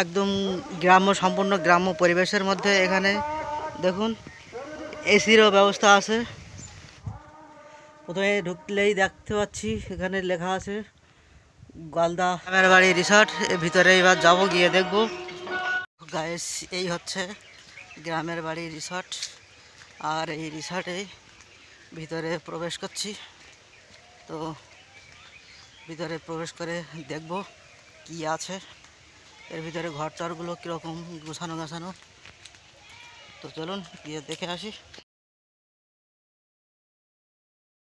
একদম গ্রাম্য সম্পূর্ণ গ্রাম্য পরিবেশের মধ্যে এখানে, দেখুন, এসিরও ব্যবস্থা আছে। প্রথমে ঢুকলেই দেখতে পাচ্ছি, এখানে লেখা আছে গলদা গ্রামের বাড়ি রিসর্ট, এর ভিতরে এবার যাব, গিয়ে দেখব। গায়েস এই হচ্ছে গ্রামের বাড়ি রিসর্ট, আর এই রিসর্টে ভিতরে প্রবেশ করছি। তো ভিতরে প্রবেশ করে দেখব কি আছে। এর ভিতরে ঘর চরগুলো কীরকম গোছানো গাছানো? তো চলুন গিয়ে দেখে আসি।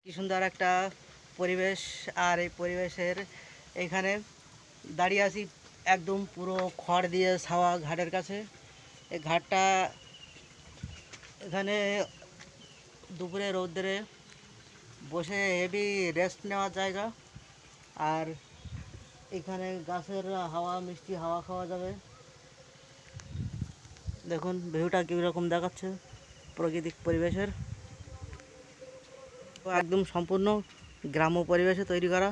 কি সুন্দর একটা পরিবেশ, আর এই পরিবেশের এখানে দাঁড়িয়ে আছি একদম পুরো খড় দিয়ে ছাওয়া ঘাটের কাছে। এই ঘাটটা এখানে দুপুরে রৌদ্রে বসে হেভি রেস্ট নেওয়ার জায়গা। আর এখানে গাছের হাওয়া, মিষ্টি হাওয়া খাওয়া যাবে। দেখুন, ভিউটা কীরকম দেখাচ্ছে প্রাকৃতিক পরিবেশের। একদম সম্পূর্ণ গ্রাম্য পরিবেশে তৈরি করা।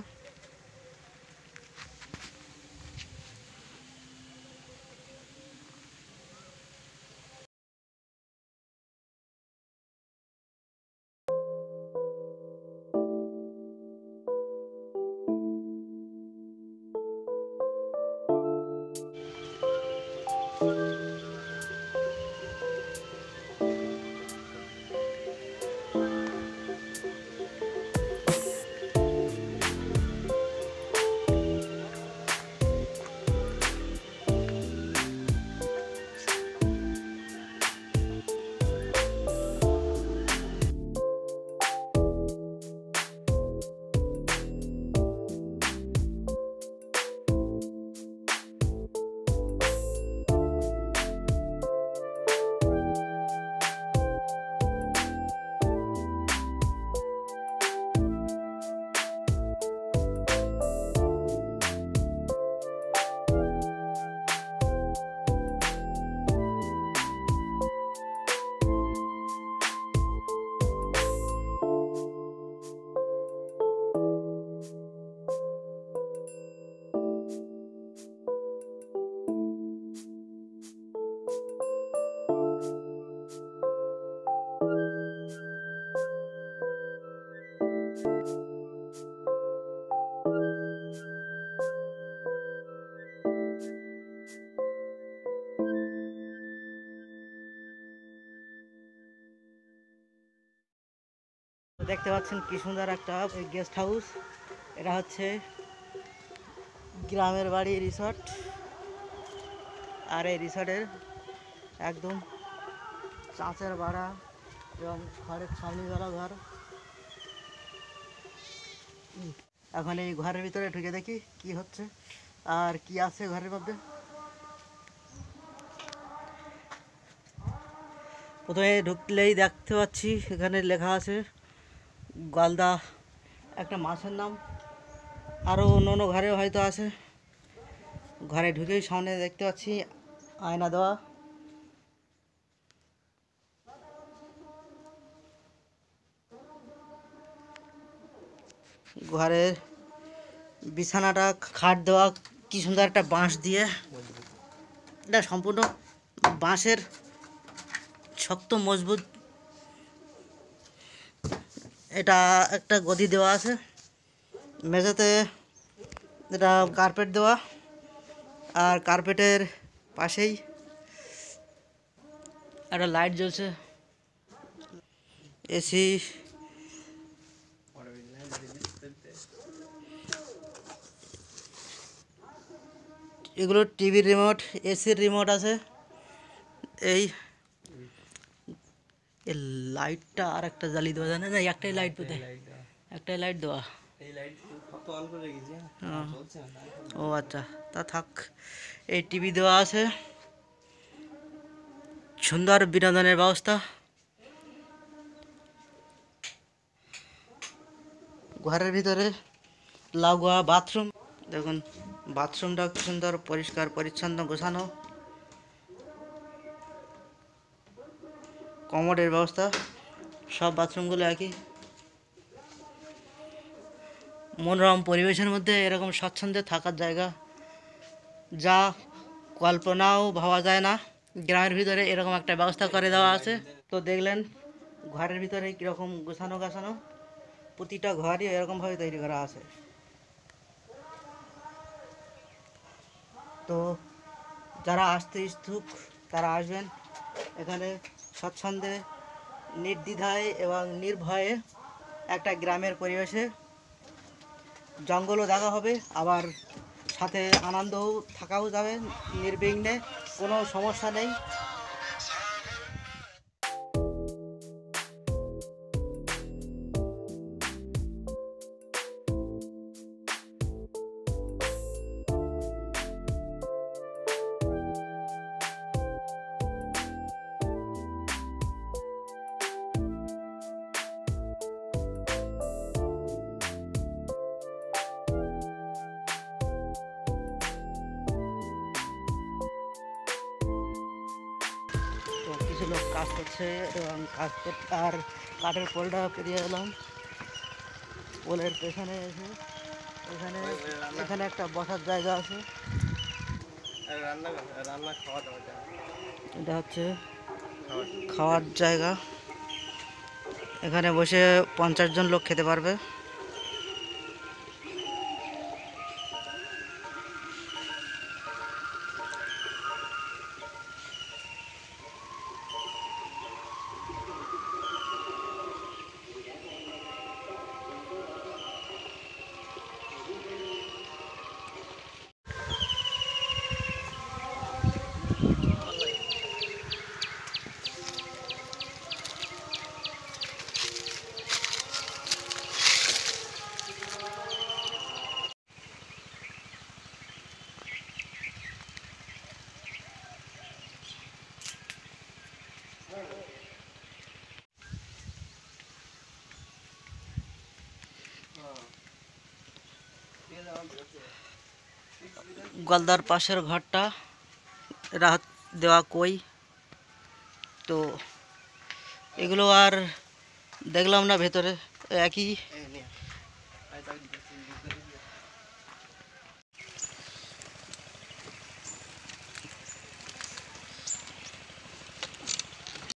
দেখতে পাচ্ছেন কি সুন্দর একটা গেস্ট হাউস এটা হচ্ছে গ্রামের বাড়ি রিসর্ট আর এই রিসর্টের একদম চাঁচের ভাড়া এবং ঘরের ছাউনিওয়ালা ঘর। উম, এখন এই ঘরের ভিতরে ঢুকে দেখি কি হচ্ছে আর কি আছে ঘরের মধ্যে। প্রথমে ঢুকলেই দেখতে পাচ্ছি এখানে লেখা আছে গলদা, একটা মাছের নাম। আরও অন্য অন্য ঘরে হয়তো আছে। ঘরে ঢুকেই সামনে দেখতে পাচ্ছি আয়না দেওয়া। ঘরের বিছানাটা, খাট দেওয়া, কি সুন্দর একটা বাঁশ দিয়ে। এটা সম্পূর্ণ বাঁশের শক্ত, মজবুত এটা একটা গদি দেওয়া আছে। মেঝেতে এটা কার্পেট দেওয়া। আর কার্পেটের পাশেই একটা লাইট জ্বলছে। এসি। এগুলো টিভির রিমোট এসির রিমোট আছে। এই এই লাইটটা আর একটা জ্বালিয়ে দেওয়া যায় না? একটাই লাইট বোধ একটাই লাইট দেওয়া। ও। আচ্ছা তা থাক। এই টিভি দেওয়া আছে। সুন্দর বিনোদনের ব্যবস্থা। ঘরের ভিতরে লাগোয়া বাথরুম দেখুন বাথরুমটা সুন্দর পরিষ্কার পরিচ্ছন্ন গোছানো। কমোডের ব্যবস্থা, সব বাথরুমগুলো একই। মনোরম পরিবেশের মধ্যে এরকম স্বচ্ছন্দে থাকার জায়গা, যা কল্পনাও ভাবা যায় না। গ্রামের ভিতরে এরকম একটা ব্যবস্থা করে দেওয়া আছে। তো দেখলেন, ঘরের ভিতরে কীরকম গোছানো গাছানো, প্রতিটা ঘরই এরকমভাবে তৈরি করা আছে। তো যারা আসতে ইচ্ছুক, তারা আসবেন। এখানে স্বচ্ছন্দে, নির্দ্বিধায় এবং নির্ভয়ে একটা গ্রামের পরিবেশে জঙ্গলও দেখা হবে, আবার সাথে আনন্দও থাকাও যাবে, নির্বিঘ্নে কোনো সমস্যা নেই। কিছু লোক কাজ করছে এবং কাজ করতে আর কাঠের পোলটা পেরিয়ে এলাম। পোলের পেছনে এসে, এখানে এখানে একটা বসার জায়গা আছে। এটা হচ্ছে খাওয়ার জায়গা। এখানে বসে পঞ্চাশ জন লোক খেতে পারবে। গলদার পাশের ঘরটা রাত দেওয়া কই? তো এগুলো আর দেখলাম না ভেতরে একই?